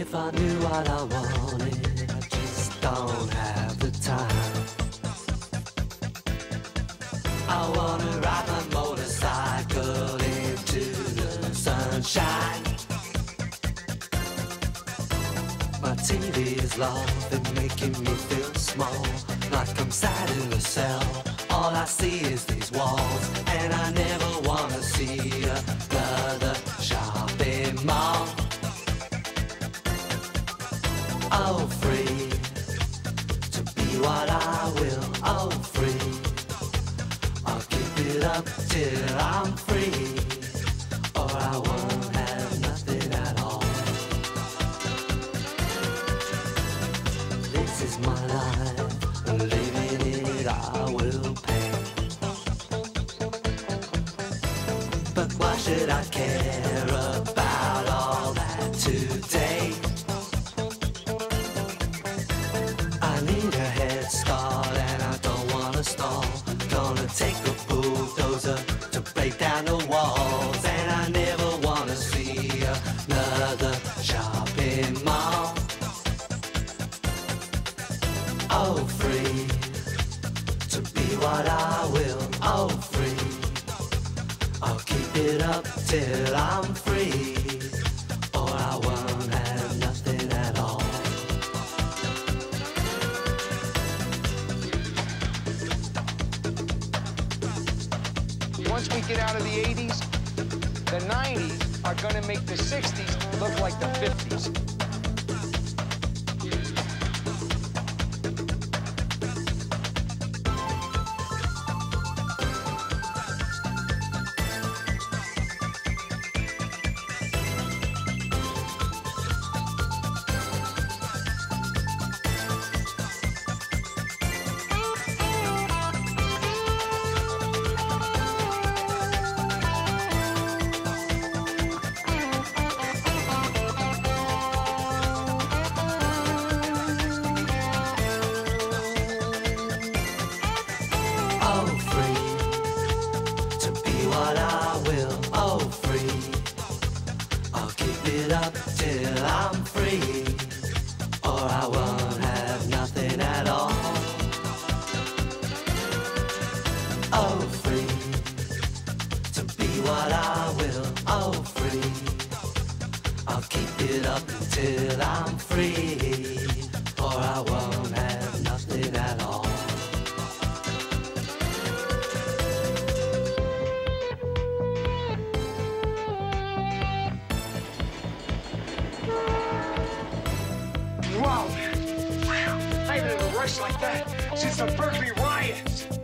if I knew what I wanted, I just don't have the time. I wanna ride my motorcycle into the sunshine. My TV is laughing, making me feel small, like I'm sat in a cell. All I see is these walls, and I never Oh, free to be what I will. Oh, free. I'll keep it up till I'm free, or I won't have nothing at all. This is my life, living it I will pay. But why should I care about all that today? Oh, free to be what I will. Oh, free. I'll keep it up till I'm free, or I won't have nothing at all. Once we get out of the 80s, the 90s are to make the 60s look like the 50s. Up till I'm free, or I won't have nothing at all. Oh, free to be what I will. Oh, free. I'll keep it up till I'm free, Wow. I haven't had a rush like that since the Berkeley riots.